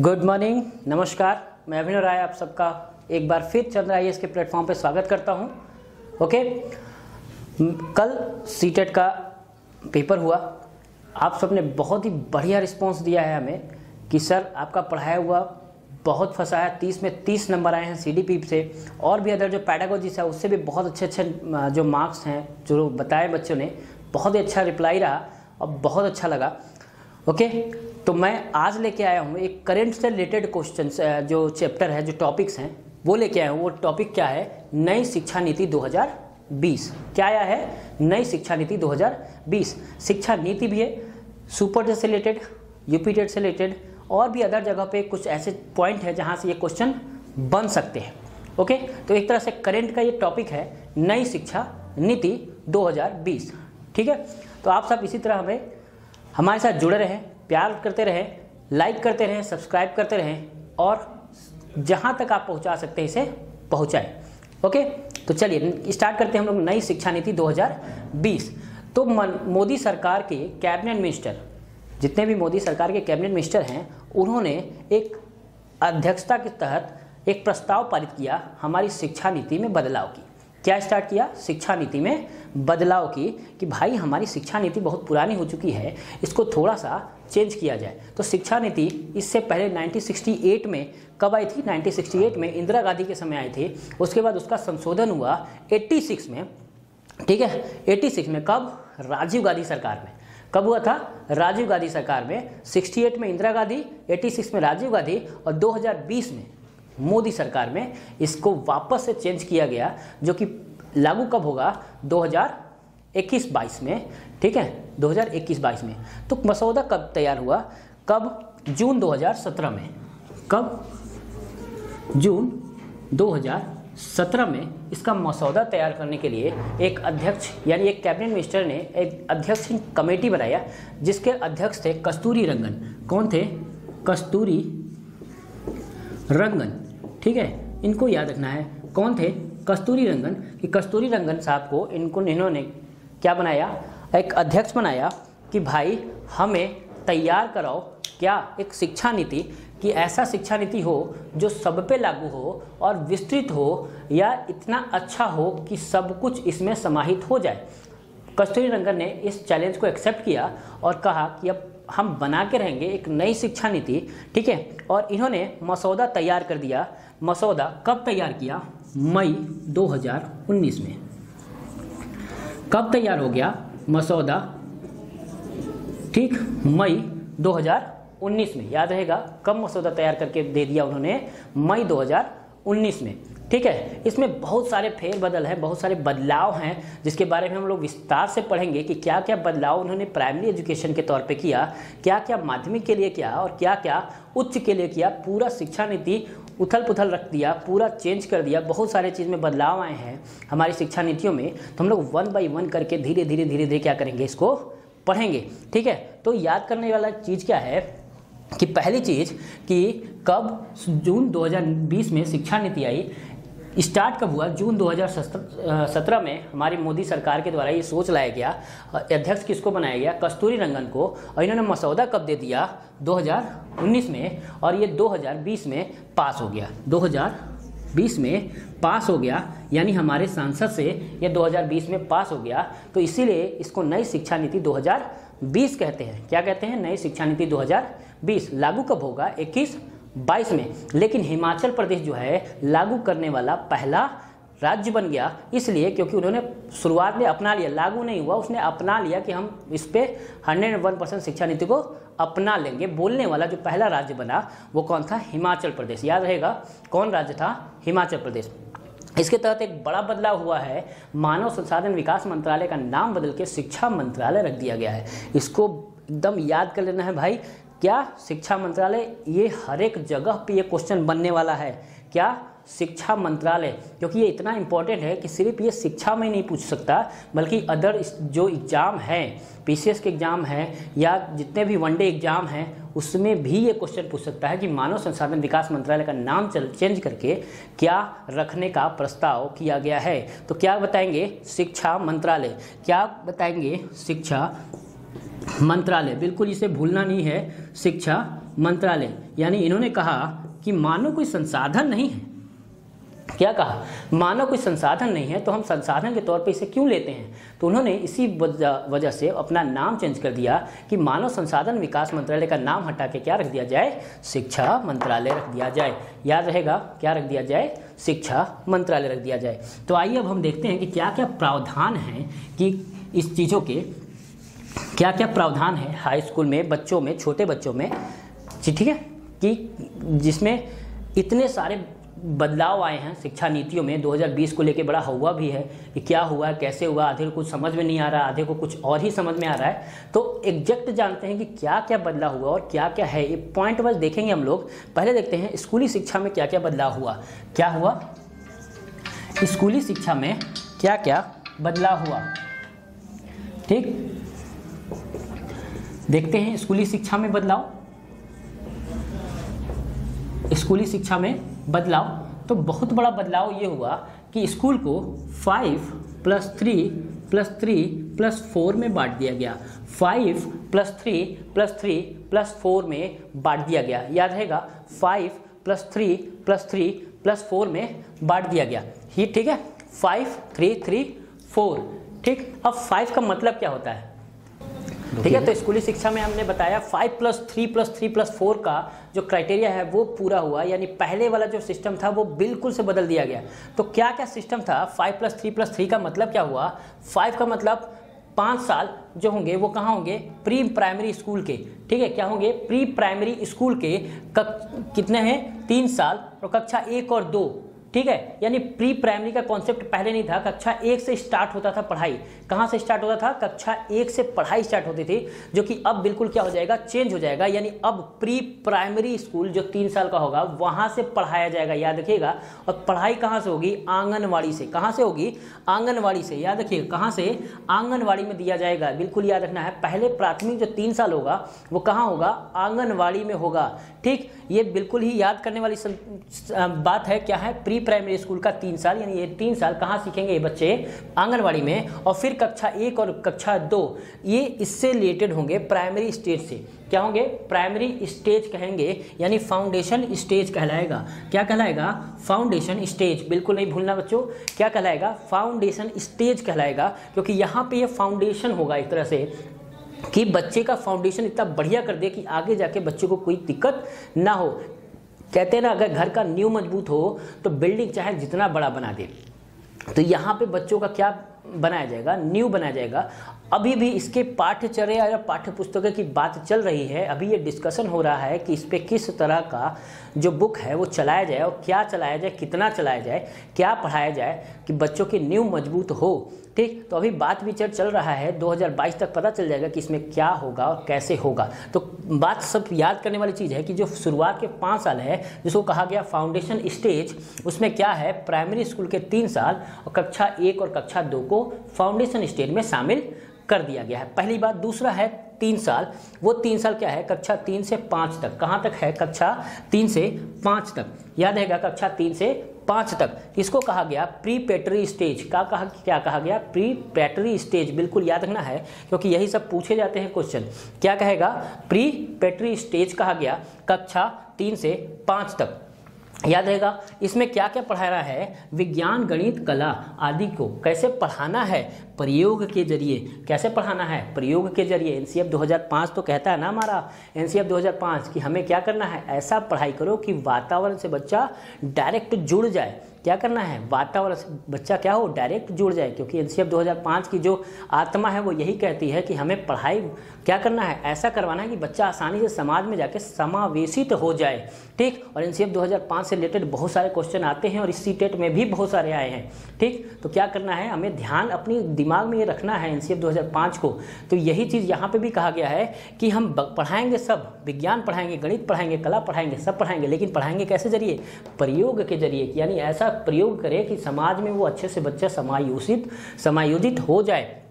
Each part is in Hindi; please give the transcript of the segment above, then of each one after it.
गुड मॉर्निंग नमस्कार. मैं अभिनव राय आप सबका एक बार फिर चंद्र आई के प्लेटफॉर्म पे स्वागत करता हूँ. ओके कल सीटेट का पेपर हुआ. आप सबने बहुत ही बढ़िया रिस्पांस दिया है हमें कि सर आपका पढ़ाया हुआ बहुत फंसा है तीस में तीस नंबर आए हैं सीडीपी से. और भी अदर जो पैडागोजीस है, उससे भी बहुत अच्छे अच्छे जो मार्क्स हैं, जो बताए बच्चों ने, बहुत ही अच्छा रिप्लाई रहा और बहुत अच्छा लगा. ओके तो मैं आज लेके आया हूँ एक करेंट से रिलेटेड क्वेश्चन जो चैप्टर है, जो टॉपिक्स हैं, वो लेके आया हूँ। वो टॉपिक क्या है? नई शिक्षा नीति 2020 क्या आया है? नई शिक्षा नीति 2020 शिक्षा नीति भी है सुपर टेट से रिलेटेड यूपी टेट से रिलेटेड और भी अदर जगह पे कुछ ऐसे पॉइंट है जहाँ से ये क्वेश्चन बन सकते हैं। ओके तो एक तरह से करेंट का ये टॉपिक है, नई शिक्षा नीति 2020 ठीक है? तो आप सब इसी तरह हमें, हमारे साथ जुड़े रहें। प्यार करते रहें लाइक करते रहें सब्सक्राइब करते रहें और जहाँ तक आप पहुँचा सकते हैं इसे पहुँचाएँ। ओके तो चलिए स्टार्ट करते हैं हम लोग नई शिक्षा नीति 2020 तो मोदी सरकार के कैबिनेट मिनिस्टर जितने भी मोदी सरकार के कैबिनेट मिनिस्टर हैं, उन्होंने एक अध्यक्षता के तहत एक प्रस्ताव पारित किया, हमारी शिक्षा नीति में बदलाव की। क्या स्टार्ट किया? शिक्षा नीति में बदलाव की कि भाई हमारी शिक्षा नीति बहुत पुरानी हो चुकी है, इसको थोड़ा सा चेंज किया जाए। तो शिक्षा नीति इससे पहले 1968 में, कब आई थी? 1968 में इंदिरा गांधी के समय आई थी। उसके बाद उसका संशोधन हुआ 86 में। ठीक है? 86 में कब? राजीव गांधी सरकार में। कब हुआ था? राजीव गांधी सरकार में। 68 में इंदिरा गांधी 86 में राजीव गांधी और 2020 में मोदी सरकार में इसको वापस से चेंज किया गया, जो कि लागू कब होगा? 2021-22 में। ठीक है? 2021-22 में। तो मसौदा कब तैयार हुआ? कब? जून 2017 में। कब? जून 2017 में इसका मसौदा तैयार करने के लिए एक अध्यक्ष, यानी एक कैबिनेट मिनिस्टर ने एक अध्यक्ष कमेटी बनाया, जिसके अध्यक्ष थे कस्तूरी रंगन। कौन थे? कस्तूरी रंगन। ठीक है? इनको याद रखना है। कौन थे? कस्तूरी रंगन। कि कस्तूरी रंगन साहब को इनको, इन्होंने क्या बनाया? एक अध्यक्ष बनाया कि भाई, हमें तैयार कराओ क्या? एक शिक्षा नीति कि ऐसा शिक्षा नीति हो जो सब पे लागू हो और विस्तृत हो या इतना अच्छा हो कि सब कुछ इसमें समाहित हो जाए। कस्तूरी रंगन ने इस चैलेंज को एक्सेप्ट किया और कहा कि अब हम बना के रहेंगे एक नई शिक्षा नीति, ठीक है? और इन्होंने मसौदा तैयार कर दिया। मसौदा कब तैयार किया? मई 2019 में। कब तैयार हो गया मसौदा? ठीक, मई 2019 में। याद रहेगा, कब मसौदा तैयार करके दे दिया उन्होंने? मई 2019 में। ठीक है? इसमें बहुत सारे फेरबदल हैं, बहुत सारे बदलाव हैं, जिसके बारे में हम लोग विस्तार से पढ़ेंगे कि क्या क्या बदलाव उन्होंने प्राइमरी एजुकेशन के तौर पे किया क्या क्या माध्यमिक के लिए किया और क्या क्या उच्च के लिए किया, पूरा शिक्षा नीति उथल पुथल रख दिया, पूरा चेंज कर दिया, बहुत सारे चीज़ में बदलाव आए हैं हमारी शिक्षा नीतियों में। तो हम लोग वन बाई वन करके धीरे धीरे धीरे धीरे क्या करेंगे इसको पढ़ेंगे, ठीक है? तो याद करने वाला चीज़ क्या है कि पहली चीज़ कि कब जून 2020 में शिक्षा नीति आई स्टार्ट कब हुआ? जून 2017 में हमारी मोदी सरकार के द्वारा ये सोच लाया गया अध्यक्ष किसको बनाया गया? कस्तूरी रंगन को, और इन्होंने मसौदा कब दे दिया? 2019 में, और ये 2020 में पास हो गया। 2020 में पास हो गया, यानी हमारे सांसद से ये 2020 में पास हो गया। तो इसीलिए इसको नई शिक्षा नीति 2020 कहते हैं। क्या कहते हैं? नई शिक्षा नीति 2020 लागू कब होगा? 21 22 में। लेकिन हिमाचल प्रदेश जो है, लागू करने वाला पहला राज्य बन गया इसलिए क्योंकि उन्होंने शुरुआत में अपना लिया, लागू नहीं हुआ, उसने अपना लिया कि हम इस पर पे 101 परसेंट शिक्षा नीति को अपना लेंगे। बोलने वाला जो पहला राज्य बना, वो कौन था? हिमाचल प्रदेश। याद रहेगा, कौन राज्य था? हिमाचल प्रदेश। इसके तहत एक बड़ा बदलाव हुआ है। मानव संसाधन विकास मंत्रालय का नाम बदल के शिक्षा मंत्रालय रख दिया गया है। इसको एकदम याद कर लेना है भाई। क्या शिक्षा मंत्रालय ये हर एक जगह पे ये क्वेश्चन बनने वाला है? क्या शिक्षा मंत्रालय? क्योंकि ये इतना इम्पोर्टेंट है कि सिर्फ़ ये शिक्षा में नहीं पूछ सकता, बल्कि अदर जो एग्ज़ाम है पीसीएस के एग्ज़ाम है, या जितने भी वनडे एग्ज़ाम हैं, उसमें भी ये क्वेश्चन पूछ सकता है कि मानव संसाधन विकास मंत्रालय का नाम चल चेंज करके क्या रखने का प्रस्ताव किया गया है? तो क्या बताएँगे? शिक्षा मंत्रालय। क्या बताएँगे? शिक्षा मंत्रालय, बिल्कुल इसे भूलना नहीं है, शिक्षा मंत्रालय। यानी इन्होंने कहा कि मानो कोई संसाधन नहीं है। क्या कहा? मानव कोई संसाधन नहीं है तो हम संसाधन के तौर पे इसे क्यों लेते हैं? तो उन्होंने इसी वजह से अपना नाम चेंज कर दिया कि मानव संसाधन विकास मंत्रालय का नाम हटा के क्या रख दिया जाए? शिक्षा मंत्रालय रख दिया जाए। याद रहेगा, क्या रख दिया जाए? शिक्षा मंत्रालय रख दिया जाए। तो आइए अब हम देखते हैं कि क्या क्या प्रावधान हैं कि इस चीज़ों के क्या क्या प्रावधान है हाई स्कूल में, बच्चों में, छोटे बच्चों में? ठीक है? कि जिसमें इतने सारे बदलाव आए हैं शिक्षा नीतियों में 2020 को लेके बड़ा हुआ भी है कि क्या हुआ, कैसे हुआ, आधे को कुछ समझ में नहीं आ रहा, आधे को कुछ और ही समझ में आ रहा है। तो एग्जैक्ट जानते हैं कि क्या क्या बदलाव हुआ और क्या क्या है, ये पॉइंट वाइज देखेंगे हम लोग। पहले देखते हैं, स्कूली शिक्षा में क्या क्या बदलाव हुआ? क्या हुआ? स्कूली शिक्षा में क्या क्या बदलाव हुआ? ठीक? देखते हैं, स्कूली शिक्षा में बदलाव। स्कूली शिक्षा में बदलाव। तो बहुत बड़ा बदलाव ये हुआ कि स्कूल को five plus three plus three plus four में बांट दिया गया। Five plus three plus three plus four में बांट दिया गया। याद रहेगा five plus three plus three plus four में बांट दिया गया। ही ठीक है? फाइव थ्री थ्री फोर ठीक? अब फाइव का मतलब क्या होता है? ठीक है तो स्कूली शिक्षा में हमने बताया five plus three plus three plus four का जो क्राइटेरिया है वो पूरा हुआ यानी पहले वाला जो सिस्टम था वो बिल्कुल से बदल दिया गया। तो क्या क्या सिस्टम था? Five plus three plus three का मतलब क्या हुआ? फाइव का मतलब पाँच साल जो होंगे वो कहाँ होंगे? प्री प्राइमरी स्कूल के। ठीक है क्या होंगे? प्री प्राइमरी स्कूल के कक, कितने हैं? तीन साल और कक्षा एक और दो। ठीक है? यानी प्री प्राइमरी का कॉन्सेप्ट पहले नहीं था, कक्षा एक से स्टार्ट होता था पढ़ाई। कहाँ से स्टार्ट होता था? कक्षा एक से पढ़ाई स्टार्ट होती थी, जो कि अब बिल्कुल क्या हो जाएगा? चेंज हो जाएगा। यानी अब प्री प्राइमरी स्कूल जो तीन साल का होगा, वहाँ से पढ़ाया जाएगा, याद रखिएगा। और पढ़ाई कहाँ से होगी? आंगनवाड़ी से। कहाँ से होगी? आंगनवाड़ी से। याद रखिएगा कहाँ से? आंगनवाड़ी में दिया जाएगा। बिल्कुल याद रखना है, पहले प्राथमिक जो तीन साल होगा, वो कहाँ होगा? आंगनवाड़ी में होगा। ठीक? ये बिल्कुल ही याद करने वाली बात है, क्या है? प्री प्राइमरी स्कूल का तीन साल, यानी ये तीन साल कहाँ सीखेंगे ये बच्चे? आंगनवाड़ी में और फिर कक्षा एक और कक्षा दो, ये इससे रिलेटेड होंगे प्राइमरी स्टेज से। क्या होंगे? प्राइमरी स्टेज कहेंगे, यानी फाउंडेशन स्टेज कहलाएगा। क्या कहलाएगा? फाउंडेशन स्टेज बिल्कुल नहीं भूलना बच्चों। क्या कहलाएगा? फाउंडेशन स्टेज कहलाएगा, क्योंकि यहाँ पे ये फाउंडेशन होगा एक तरह से कि बच्चे का फाउंडेशन इतना बढ़िया कर दे कि आगे जाके बच्चे को कोई दिक्कत ना हो। कहते हैं ना, अगर घर का न्यू मज़बूत हो तो बिल्डिंग चाहे जितना बड़ा बना दे। तो यहाँ पे बच्चों का क्या बनाया जाएगा? न्यू बनाया जाएगा। अभी भी इसके पाठ्यचर्या या पाठ्य पुस्तकों की बात चल रही है। अभी ये डिस्कशन हो रहा है कि इस पर किस तरह का जो बुक है, वो चलाया जाए और क्या चलाया जाए, कितना चलाया जाए, क्या पढ़ाया जाए कि बच्चों की न्यू मज़बूत हो। ठीक तो अभी बात विचार चल रहा है 2022 तक पता चल जाएगा कि इसमें क्या होगा और कैसे होगा। तो बात सब याद करने वाली चीज़ है कि जो शुरुआत के पाँच साल है, जिसको कहा गया फाउंडेशन स्टेज उसमें क्या है प्राइमरी स्कूल के तीन साल और कक्षा एक और कक्षा दो को फाउंडेशन स्टेज में शामिल कर दिया गया है। पहली बात, दूसरा है तीन साल। वो तीन साल क्या है, कक्षा तीन से पाँच तक। कहाँ तक है, कक्षा तीन से पाँच तक? याद रहेगा, कक्षा तीन से पाँच तक। इसको कहा गया? प्री पेटरी स्टेज का कहा, क्या कहा गया? प्री पेटरी स्टेज बिल्कुल याद रखना है, क्योंकि यही सब पूछे जाते हैं क्वेश्चन क्या कहेगा? प्री पेटरी स्टेज कहा गया? कक्षा तीन से पाँच तक। याद रहेगा, इसमें क्या क्या पढ़ाना है? विज्ञान, गणित, कला आदि को कैसे पढ़ाना है? प्रयोग के ज़रिए। कैसे पढ़ाना है? प्रयोग के ज़रिए। एनसीएफ 2005 तो कहता है ना हमारा, एनसीएफ 2005 कि हमें क्या करना है? ऐसा पढ़ाई करो कि वातावरण से बच्चा डायरेक्ट जुड़ जाए। क्या करना है? वातावरण से बच्चा क्या हो? डायरेक्ट जुड़ जाए, क्योंकि एन 2005 की जो आत्मा है, वो यही कहती है कि हमें पढ़ाई क्या करना है? ऐसा करवाना है कि बच्चा आसानी से समाज में जाके समावेशित हो जाए। ठीक? और एन 2005 से रिलेटेड बहुत सारे क्वेश्चन आते हैं और इस टेट में भी बहुत सारे आए हैं। ठीक? तो क्या करना है? हमें ध्यान अपनी दिमाग में ये रखना है एन 2005 को। तो यही चीज़ यहाँ पर भी कहा गया है कि हम पढ़ाएँगे सब। विज्ञान पढ़ाएँगे, गणित पढ़ाएँगे, कला पढ़ाएँगे, सब पढ़ाएँगे, लेकिन पढ़ाएँगे कैसे ज़रिए? प्रयोग के ज़रिए यानी ऐसा प्रयोग करें कि समाज में वो अच्छे से बच्चा समायोजित समायोजित हो जाए।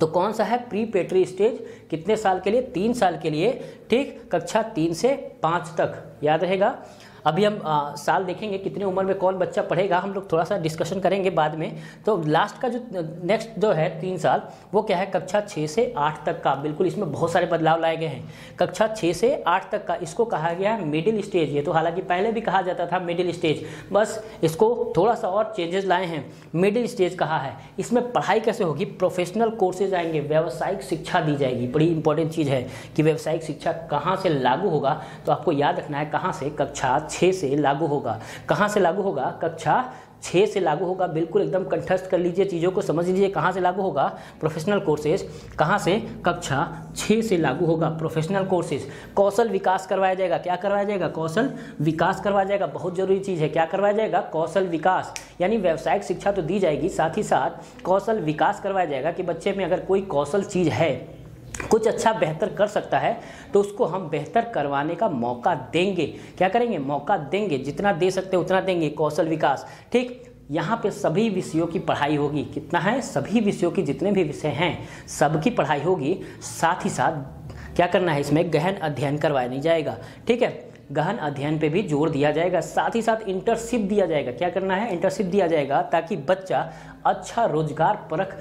तो कौन सा है प्री पेटरी स्टेज? कितने साल के लिए? तीन साल के लिए। ठीक, कक्षा तीन से पाँच तक। याद रहेगा? अभी हम आ, साल देखेंगे कितने उम्र में कौन बच्चा पढ़ेगा हम लोग थोड़ा सा डिस्कशन करेंगे बाद में। तो लास्ट का जो नेक्स्ट जो है तीन साल वो क्या है कक्षा छः से आठ तक का। बिल्कुल इसमें बहुत सारे बदलाव लाए गए हैं। कक्षा छः से आठ तक का इसको कहा गया है मिडिल स्टेज ये तो हालाँकि पहले भी कहा जाता था मिडिल स्टेज बस इसको थोड़ा सा और चेंजेस लाए हैं। मिडिल स्टेज कहा है इसमें पढ़ाई कैसे होगी? प्रोफेशनल कोर्सेज आएँगे व्यावसायिक शिक्षा दी जाएगी। बड़ी इंपॉर्टेंट चीज़ है कि व्यावसायिक शिक्षा कहाँ से लागू होगा तो आपको याद रखना है कहाँ से कक्षा छः से लागू होगा। कहाँ से लागू होगा? कक्षा छः से लागू होगा। बिल्कुल एकदम कंठस्थ कर लीजिए चीज़ों को, समझ लीजिए कहाँ से लागू होगा? प्रोफेशनल कोर्सेज कहाँ से? कक्षा छः से लागू होगा। प्रोफेशनल कोर्सेज कौशल विकास करवाया जाएगा। क्या करवाया जाएगा? कौशल विकास करवाया जाएगा। बहुत ज़रूरी चीज़ है। क्या करवाया जाएगा? कौशल विकास। यानी व्यावसायिक शिक्षा तो दी जाएगी। साथ ही साथ कौशल विकास करवाया जाएगा कि बच्चे में अगर कोई कौशल चीज़ है कुछ अच्छा बेहतर कर सकता है तो उसको हम बेहतर करवाने का मौका देंगे। क्या करेंगे? मौका देंगे। जितना दे सकते हैं, उतना देंगे। कौशल विकास। ठीक, यहाँ पे सभी विषयों की पढ़ाई होगी। कितना है? सभी विषयों की जितने भी विषय हैं, सबकी पढ़ाई होगी। साथ ही साथ क्या करना है? इसमें गहन अध्ययन करवाया नहीं जाएगा। ठीक है? गहन अध्ययन पे भी ज़ोर दिया जाएगा। साथ ही साथ इंटर्नशिप दिया जाएगा। क्या करना है? इंटर्नशिप दिया जाएगा ताकि बच्चा अच्छा रोज़गार परख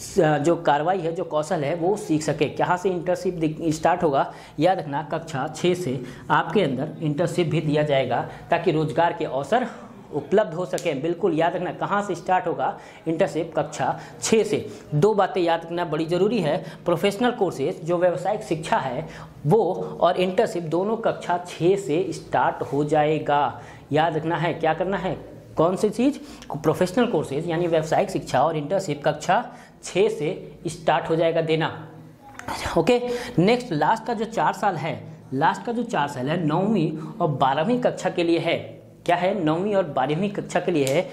जो कार्रवाई है, जो कौशल है, वो सीख सके। कहाँ से इंटर्नशिप स्टार्ट होगा, याद रखना, कक्षा छः से आपके अंदर इंटर्नशिप भी दिया जाएगा, ताकि रोज़गार के अवसर उपलब्ध हो सके। बिल्कुल याद रखना, कहाँ से स्टार्ट होगा इंटर्नशिप कक्षा छः से। दो बातें याद रखना, बड़ी ज़रूरी है प्रोफेशनल कोर्सेज जो व्यावसायिक शिक्षा है, वो और इंटर्नशिप दोनों कक्षा छः से स्टार्ट हो जाएगा। याद रखना है, क्या करना है? कौन सी चीज़? प्रोफेशनल कोर्सेज यानी व्यावसायिक शिक्षा और इंटर्नशिप कक्षा छः से स्टार्ट हो जाएगा देना। ओके? नेक्स्ट लास्ट का जो चार साल है लास्ट का जो चार साल है, नौवीं और बारहवीं कक्षा के लिए है। क्या है? नौवीं और बारहवीं कक्षा के लिए है।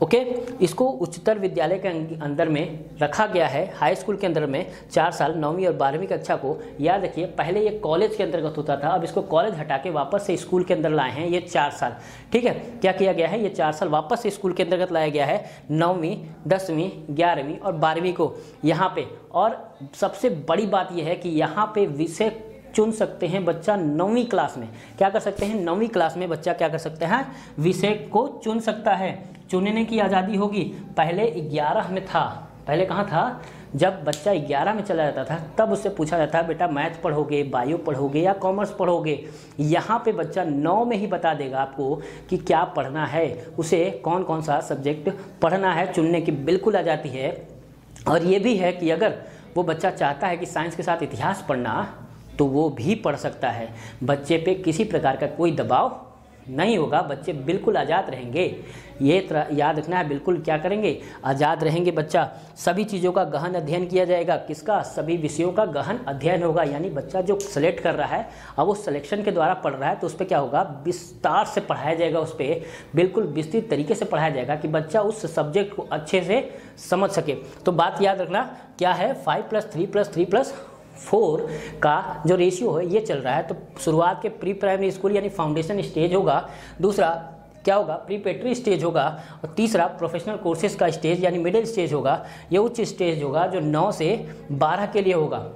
ओके? इसको उच्चतर विद्यालय के अंदर में रखा गया है, हाई स्कूल के अंदर में चार साल, नौवीं और बारहवीं कक्षा को। याद रखिए, पहले ये कॉलेज के अंतर्गत होता था, अब इसको कॉलेज हटा के वापस से स्कूल के अंदर लाए हैं, ये चार साल। ठीक है? क्या किया गया है? ये चार साल वापस से स्कूल के अंतर्गत लाया गया है, नौवीं, दसवीं, ग्यारहवीं और बारहवीं को। यहाँ पे, और सबसे बड़ी बात यह है कि यहाँ पे विषय चुन सकते हैं बच्चा नौवीं क्लास में। क्या कर सकते हैं? नौवीं क्लास में बच्चा क्या कर सकते हैं? विषय को चुन सकता है। चुनने की आज़ादी होगी। पहले ग्यारह में था। पहले कहाँ था? जब बच्चा ग्यारह में चला जाता था, तब उससे पूछा जाता है बेटा, मैथ पढ़ोगे, बायो पढ़ोगे या कॉमर्स पढ़ोगे? यहाँ पे बच्चा नौ में ही बता देगा आपको कि क्या पढ़ना है। उसे कौन कौन सा सब्जेक्ट पढ़ना है, चुनने की बिल्कुल आ जाती है। और ये भी है कि अगर वो बच्चा चाहता है कि साइंस के साथ इतिहास पढ़ना तो वो भी पढ़ सकता है। बच्चे पे किसी प्रकार का कोई दबाव नहीं होगा। बच्चे बिल्कुल आज़ाद रहेंगे। ये याद रखना है, बिल्कुल क्या करेंगे? आज़ाद रहेंगे बच्चा। सभी चीज़ों का गहन अध्ययन किया जाएगा। किसका? सभी विषयों का गहन अध्ययन होगा। यानी बच्चा जो सेलेक्ट कर रहा है, अब वो सिलेक्शन के द्वारा पढ़ रहा है तो उस पर क्या होगा? विस्तार से पढ़ाया जाएगा उस पर बिल्कुल विस्तृत तरीके से पढ़ाया जाएगा कि बच्चा उस सब्जेक्ट को अच्छे से समझ सके। तो बात याद रखना, क्या है? Five plus three plus three plus four का जो रेशियो है, ये चल रहा है। तो शुरुआत के प्री प्राइमरी स्कूल यानी फाउंडेशन स्टेज होगा। दूसरा, क्या होगा? प्रीपेटरी स्टेज होगा। और तीसरा प्रोफेशनल कोर्सेज का स्टेज यानी मिडिल स्टेज होगा। ये उच्च स्टेज होगा जो नौ से बारह के लिए होगा।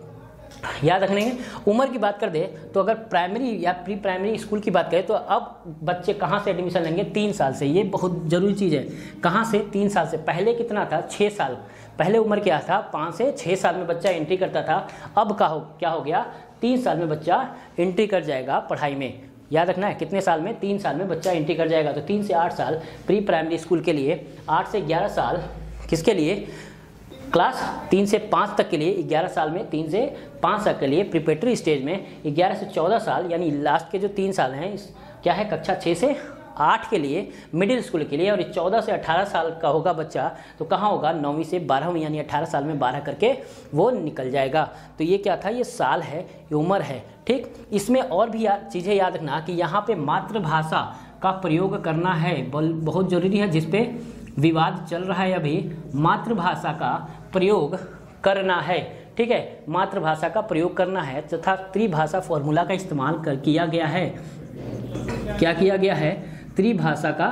याद रखने उम्र की बात कर दे तो अगर प्राइमरी या प्री प्राइमरी स्कूल की बात करें तो अब बच्चे कहाँ से एडमिशन लेंगे? तीन साल से। ये बहुत ज़रूरी चीज़ है। कहाँ से? तीन साल से। पहले कितना था? छः साल। पहले उम्र क्या था? पाँच से छः साल में बच्चा एंट्री करता था। अब का हो, क्या हो गया? तीन साल में बच्चा एंट्री कर जाएगा पढ़ाई में। याद रखना है, कितने साल में? तीन साल में बच्चा एंट्री कर जाएगा। तो तीन से आठ साल प्री प्राइमरी स्कूल के लिए, आठ से ग्यारह साल किसके लिए? क्लास तीन से पाँच तक के लिए, ग्यारह साल में, तीन से पाँच तक के लिए प्रिपेटरी स्टेज में, ग्यारह से चौदह साल, यानी लास्ट के जो तीन साल हैं, क्या है? कक्षा छः से आठ के लिए मिडिल स्कूल के लिए और चौदह से अठारह साल का होगा बच्चा तो कहाँ होगा? नौवीं से बारहवीं यानी अठारह साल में बारह करके वो निकल जाएगा। तो ये क्या था? ये साल है ये उम्र है ठीक? इसमें और भी या, चीज़ें याद रखना कि यहाँ पे मातृभाषा का प्रयोग करना है बहुत ज़रूरी है जिसपे विवाद चल रहा है अभी मातृभाषा का प्रयोग करना है ठीक है? मातृभाषा का प्रयोग करना है तथा त्रिभाषा फॉर्मूला का इस्तेमाल कर किया गया है। क्या किया गया है? त्रिभाषा का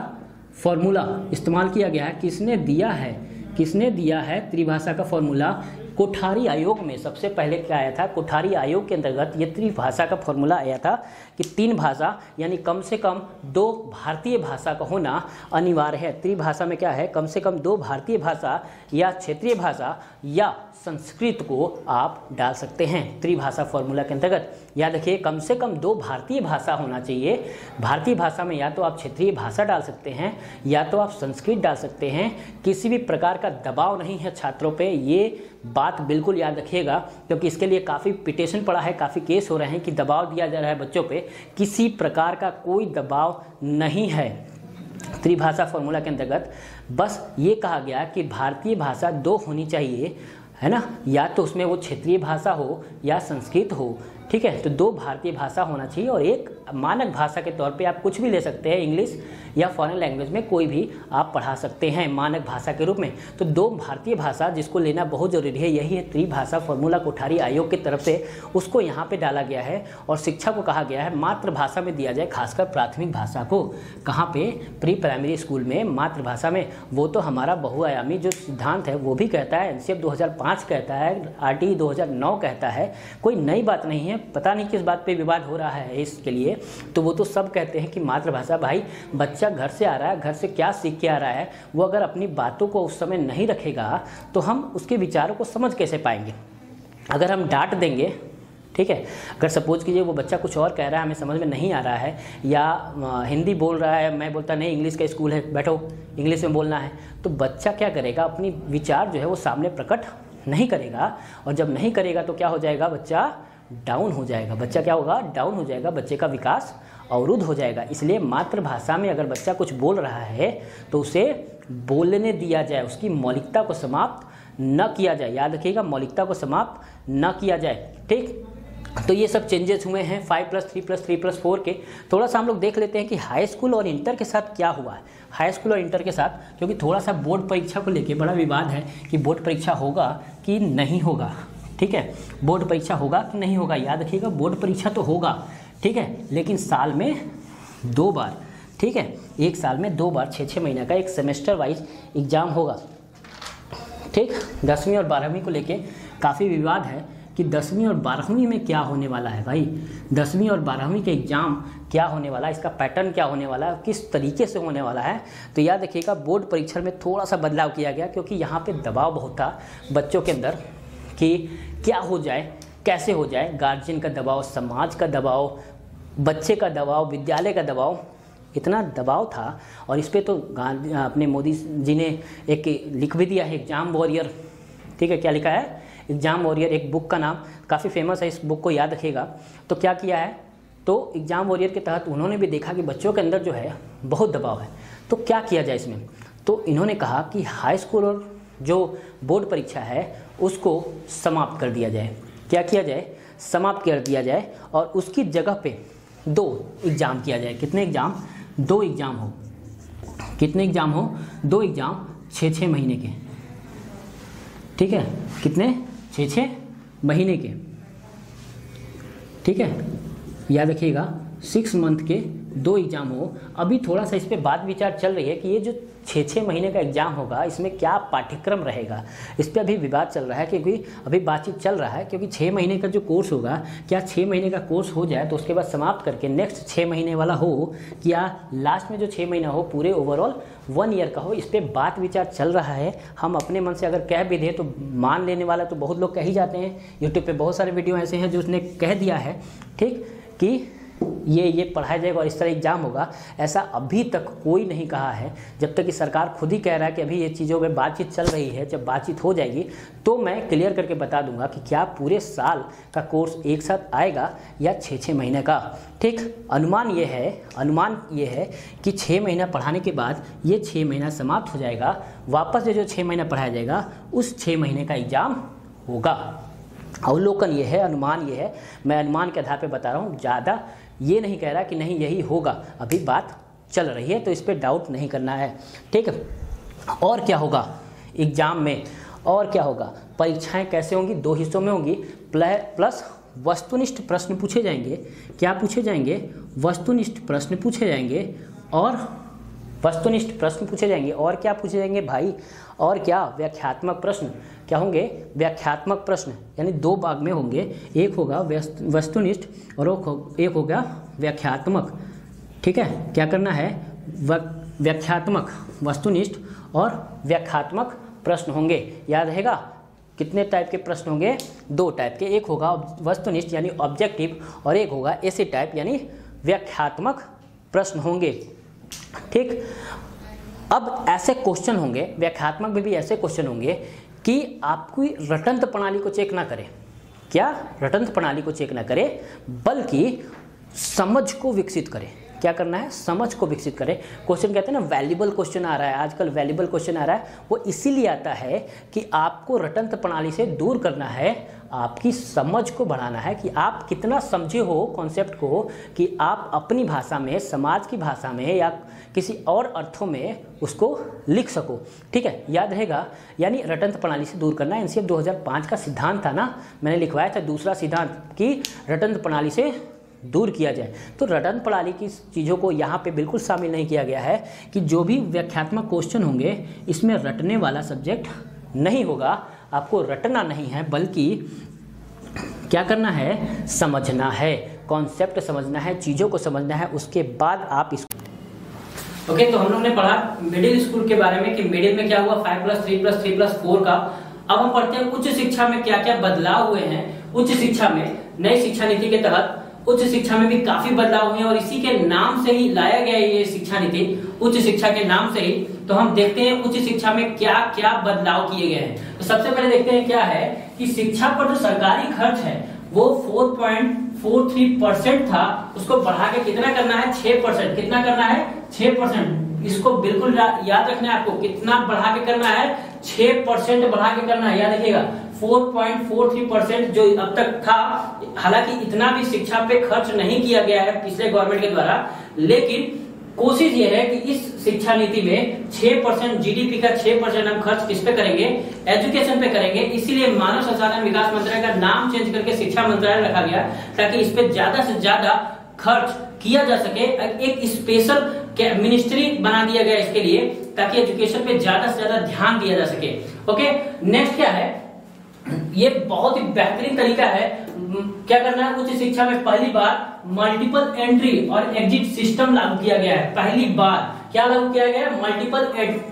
फॉर्मूला इस्तेमाल किया गया है। किसने दिया है? किसने दिया है त्रिभाषा का फॉर्मूला कोठारी आयोग में सबसे पहले क्या आया था? कोठारी आयोग के अंतर्गत ये त्रिभाषा का फॉर्मूला आया था कि तीन भाषा, यानी कम से कम दो भारतीय भाषा का होना अनिवार्य है। त्रिभाषा में क्या है? कम से कम दो भारतीय भाषा या क्षेत्रीय भाषा या संस्कृत को आप डाल सकते हैं। त्रिभाषा फॉर्मूला के अंतर्गत। याद रखिए, कम से कम दो भारतीय भाषा होना चाहिए। भारतीय भाषा में या तो आप क्षेत्रीय भाषा डाल सकते हैं, या तो आप संस्कृत डाल सकते हैं। किसी भी प्रकार का दबाव नहीं है छात्रों पे। ये बात बिल्कुल याद रखिएगा, क्योंकि इसके लिए काफ़ी पिटेशन पड़ा है, काफ़ी केस हो रहे हैं कि दबाव दिया जा रहा है बच्चों पर किसी प्रकार का कोई दबाव नहीं है। त्रिभाषा फॉर्मूला के अंतर्गत। बस ये कहा गया कि भारतीय भाषा दो होनी चाहिए। है ना? या तो उसमें वो क्षेत्रीय भाषा हो या संस्कृत हो, ठीक है? तो दो भारतीय भाषा होना चाहिए और एक मानक भाषा के तौर पे आप कुछ भी ले सकते हैं, इंग्लिश या फॉरेन लैंग्वेज में कोई भी आप पढ़ा सकते हैं मानक भाषा के रूप में। तो दो भारतीय भाषा जिसको लेना बहुत ज़रूरी है, यही है त्रिभाषा फॉर्मूला कोठारी आयोग की तरफ़ से। उसको यहाँ पर डाला गया है और शिक्षा को कहा गया है, मातृभाषा में दिया जाए खासकर प्राथमिक भाषा को। कहाँ पर प्री प्राइमरी स्कूल में मातृभाषा में। वो तो हमारा बहुआयामी जो सिद्धांत है, वो भी कहता है, एनसीएफ 2005 कहता है आरटी 2009 कहता है। कोई नई बात नहीं है, पता नहीं किस बात पे विवाद हो रहा है इसके लिए। तो वो तो सब कहते हैं कि मातृभाषा, भाई, बच्चा घर से आ रहा है, घर से क्या सीख के आ रहा है, वो अगर अपनी बातों को उस समय नहीं रखेगा तो हम उसके विचारों को समझ कैसे पाएँगे? अगर हम डांट देंगे, ठीक है, अगर सपोज़ कीजिए वो बच्चा कुछ और कह रहा है, हमें समझ में नहीं आ रहा है, या हिंदी बोल रहा है, मैं बोलता, नहीं, इंग्लिश का स्कूल है, बैठो, इंग्लिश में बोलना है। तो बच्चा क्या करेगा, अपनी विचार जो है वो सामने प्रकट नहीं करेगा, और जब नहीं करेगा तो क्या हो जाएगा बच्चा डाउन हो जाएगा। बच्चा क्या होगा? डाउन हो जाएगा, बच्चे का विकास अवरुद्ध हो जाएगा। इसलिए मातृभाषा में अगर बच्चा कुछ बोल रहा है तो उसे बोलने दिया जाए। उसकी मौलिकता को समाप्त न किया जाए। याद रखिएगा, मौलिकता को समाप्त न किया जाए। ठीक? तो ये सब चेंजेस हुए हैं five plus three plus three plus four के। थोड़ा सा हम लोग देख लेते हैं कि हाई स्कूल और इंटर के साथ क्या हुआ है। हाई स्कूल और इंटर के साथ, क्योंकि थोड़ा सा बोर्ड परीक्षा को लेकर बड़ा विवाद है कि बोर्ड परीक्षा होगा कि नहीं होगा। ठीक है? बोर्ड परीक्षा होगा कि नहीं होगा? याद रखिएगा, बोर्ड परीक्षा तो होगा, ठीक है? लेकिन साल में दो बार, ठीक है? एक साल में दो बार छः छः महीने का एक सेमेस्टर वाइज एग्ज़ाम होगा। ठीक? दसवीं और बारहवीं को लेके काफ़ी विवाद है कि दसवीं और बारहवीं में क्या होने वाला है भाई? दसवीं और बारहवीं के एग्ज़ाम क्या होने वाला है? इसका पैटर्न क्या होने वाला है? किस तरीके से होने वाला है? तो याद रखिएगा, बोर्ड परीक्षा में थोड़ा सा बदलाव किया गया क्योंकि यहाँ पे दबाव बहुत था बच्चों के अंदर। कि क्या हो जाए, कैसे हो जाए गार्जियन का दबाव, समाज का दबाव, बच्चे का दबाव, विद्यालय का दबाव, इतना दबाव था। और इस पर तो अपने मोदी जी ने एक लिख भी दिया है, एग्ज़ाम वॉरियर। ठीक है, क्या लिखा है? एग्ज़ाम वॉरियर, एक बुक का नाम। काफ़ी फ़ेमस है, इस बुक को याद रखिएगा। तो क्या किया है? तो एग्ज़ाम वॉरियर के तहत उन्होंने भी देखा कि बच्चों के अंदर जो है, बहुत दबाव है। तो क्या किया जाए इसमें? तो इन्होंने कहा कि हाई स्कूल और जो बोर्ड परीक्षा है, उसको समाप्त कर दिया जाए। क्या किया जाए? समाप्त कर दिया जाए और उसकी जगह पे दो एग्ज़ाम किया जाए। कितने एग्ज़ाम? दो एग्ज़ाम हो। कितने एग्ज़ाम हो? दो एग्ज़ाम छः छः महीने के। ठीक है? कितने? छः छः महीने के। ठीक है? याद रखिएगा सिक्स मंथ के दो एग्ज़ाम हो, अभी थोड़ा सा इस पर बात विचार चल रही है कि ये जो छः छः महीने का एग्ज़ाम होगा, इसमें क्या पाठ्यक्रम रहेगा? इस पर अभी विवाद चल रहा है क्योंकि अभी बातचीत चल रहा है क्योंकि छः महीने का जो कोर्स होगा, क्या छः महीने का कोर्स हो जाए तो उसके बाद समाप्त करके नेक्स्ट छः महीने वाला हो क्या लास्ट में जो छः महीना हो, पूरे ओवरऑल वन ईयर का हो, इस पर बात विचार चल रहा है। हम अपने मन से अगर कह भी दें तो मान लेने वाला तो बहुत लोग कह ही जाते हैं। यूट्यूब पर बहुत सारे वीडियो ऐसे हैं जो उसने कह दिया है, ठीक? कि ये ये पढ़ाया जाएगा और इस तरह एग्ज़ाम होगा, ऐसा अभी तक कोई नहीं कहा है। जब तक कि सरकार खुद ही कह रहा है कि अभी ये चीज़ों में बातचीत चल रही है, जब बातचीत हो जाएगी तो मैं क्लियर करके बता दूँगा कि क्या पूरे साल का कोर्स एक साथ आएगा या छः छः महीने का। ठीक, अनुमान ये है, अनुमान ये है कि छः महीना पढ़ाने के बाद ये छः महीना समाप्त हो जाएगा, वापस जो जो छः महीना पढ़ाया जाएगा, उस छः महीने का एग्ज़ाम होगा। अवलोकन ये है, अनुमान ये है। मैं अनुमान के आधार पर बता रहा हूँ, ज़्यादा ये नहीं कह रहा कि नहीं, यही होगा। अभी बात चल रही है तो इस पर डाउट नहीं करना है। ठीक है? और क्या होगा एग्ज़ाम में? और क्या होगा? परीक्षाएँ कैसे होंगी? दो हिस्सों में होंगी। प्लस वस्तुनिष्ठ प्रश्न पूछे जाएँगे। क्या पूछे जाएँगे? वस्तुनिष्ठ प्रश्न पूछे जाएँगे। और वस्तुनिष्ठ प्रश्न पूछे जाएँगे। और क्या पूछे जाएँगे भाई? और क्या? व्याख्यात्मक प्रश्न। क्या होंगे? व्याख्यात्मक प्रश्न। यानी दो भाग में होंगे। एक होगा वस्तुनिष्ठ और एक होगा व्याख्यात्मक। ठीक है? क्या करना है? व्याख्यात्मक, वस्तुनिष्ठ और व्याख्यात्मक प्रश्न होंगे। याद रहेगा? कितने टाइप के प्रश्न होंगे? दो टाइप के। एक होगा वस्तुनिष्ठ, यानी ऑब्जेक्टिव और एक होगा ऐसे टाइप यानी व्याख्यात्मक प्रश्न होंगे। ठीक? अब ऐसे क्वेश्चन होंगे, व्याख्यात्मक में भी ऐसे क्वेश्चन होंगे कि आपकी रटंत प्रणाली को चेक ना करें। क्या? रटंत प्रणाली को चेक ना करें, बल्कि समझ को विकसित करें। क्या करना है? समझ को विकसित करें। क्वेश्चन कहते हैं ना वैल्यूबल क्वेश्चन आ रहा है। आजकल वैल्यूबल क्वेश्चन आ रहा है। वो इसीलिए आता है कि आपको रटंत प्रणाली से दूर करना है आपकी समझ को बढ़ाना है कि आप कितना समझे हो कॉन्सेप्ट को कि आप अपनी भाषा में, समाज की भाषा में या किसी और अर्थों में उसको लिख सको। ठीक है? याद रहेगा? यानी रटंत प्रणाली से दूर करना, एनसीएफ 2005 का सिद्धांत था ना? मैंने लिखवाया था दूसरा सिद्धांत कि रटंत प्रणाली से दूर किया जाए। तो रटन प्रणाली की चीज़ों को यहाँ पे बिल्कुल शामिल नहीं किया गया है कि जो भी व्याख्यात्मक क्वेश्चन होंगे, इसमें रटने वाला सब्जेक्ट नहीं होगा। आपको रटना नहीं है बल्कि क्या करना है? समझना है। कॉन्सेप्ट समझना है चीज़ों को समझना है उसके बाद आप इसको ओके okay, तो हम लोग ने पढ़ा मिडिल स्कूल के बारे में कि मिडिल में क्या हुआ? Five plus three plus three plus four का। अब हम पढ़ते हैं उच्च शिक्षा में क्या क्या बदलाव हुए हैं। उच्च शिक्षा में नई शिक्षा नीति के तहत उच्च शिक्षा में भी काफ़ी बदलाव हुए हैं और इसी के नाम से ही लाया गया ये शिक्षा नीति। उच्च शिक्षा के नाम से ही तो हम देखते हैं उच्च शिक्षा में क्या क्या बदलाव किए गए हैं। तो सबसे पहले देखते हैं क्या है कि शिक्षा पर जो सरकारी खर्च है, वो 4.43 परसेंट था, उसको बढ़ा के कितना करना है? 6 परसेंट कितना करना है? 6 परसेंट इसको बिल्कुल याद रखना है आपको, कितना बढ़ा के करना है? 6 परसेंट बढ़ा के करना है, याद रखिएगा। 4.43 परसेंट जो अब तक था, हालाँकि इतना भी शिक्षा पे खर्च नहीं किया गया है पिछले गवर्नमेंट के द्वारा, लेकिन कोशिश ये है कि इस शिक्षा नीति में 6 परसेंट जीडीपी का 6 परसेंट हम खर्च किस पे करेंगे? एजुकेशन पे करेंगे। इसीलिए मानव संसाधन विकास मंत्रालय का नाम चेंज करके शिक्षा मंत्रालय रखा गया, ताकि इस पे ज़्यादा से ज़्यादा खर्च किया जा सके। एक स्पेशल मिनिस्ट्री बना दिया गया इसके लिए, ताकि एजुकेशन पे ज़्यादा से ज़्यादा ध्यान दिया जा सके। ओके नेक्स्ट क्या है? ये बहुत ही बेहतरीन तरीका है। क्या करना है? उच्च शिक्षा में पहली बार मल्टीपल एंट्री और एग्जिट सिस्टम लागू किया गया है। पहली बार। क्या लागू किया गया है? मल्टीपल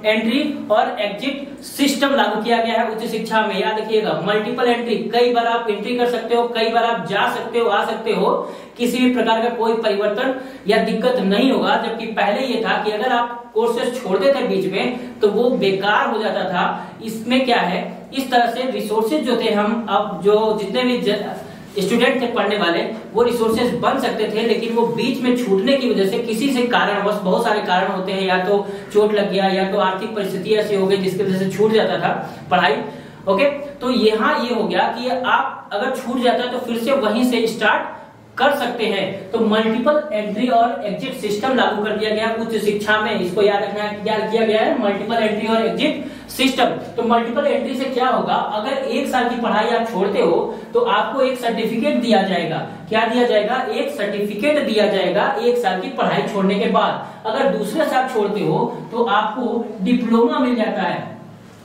एंट्री और एग्जिट सिस्टम लागू किया गया है उच्च शिक्षा में। याद रखिएगा मल्टीपल एंट्री कई बार आप एंट्री कर सकते हो, कई बार आप जा सकते हो, आ सकते हो। किसी भी प्रकार का कोई परिवर्तन या दिक्कत नहीं होगा, जबकि पहले ये था कि अगर आप कोर्सेज छोड़ते थे बीच में तो वो बेकार हो जाता था। इसमें क्या है? इस तरह से रिसोर्सेज जो थे हम अब जो जितने भी स्टूडेंट थे पढ़ने वाले, वो रिसोर्सेज बन सकते थे, लेकिन वो बीच में छूटने की वजह से किसी से कारण बस बहुत सारे कारण होते हैं, या तो चोट लग गया, या तो आर्थिक परिस्थिति ऐसी हो गई जिसकी वजह से छूट जाता था पढ़ाई ओके तो यहाँ ये हो गया कि आप अगर छूट जाता है तो फिर से वहीं से स्टार्ट कर सकते हैं। तो मल्टीपल एंट्री और एग्जिट सिस्टम लागू कर दिया गया। उच्च शिक्षा में इसको याद रखना क्या किया गया है। मल्टीपल एंट्री और एग्जिट सिस्टम तो मल्टीपल एंट्री से क्या होगा? अगर एक साल की पढ़ाई आप छोड़ते हो तो आपको एक सर्टिफिकेट दिया जाएगा। क्या दिया जाएगा? एक सर्टिफिकेट दिया जाएगा एक साल की पढ़ाई छोड़ने के बाद। अगर दूसरे साल छोड़ते हो तो आपको डिप्लोमा मिल जाता है।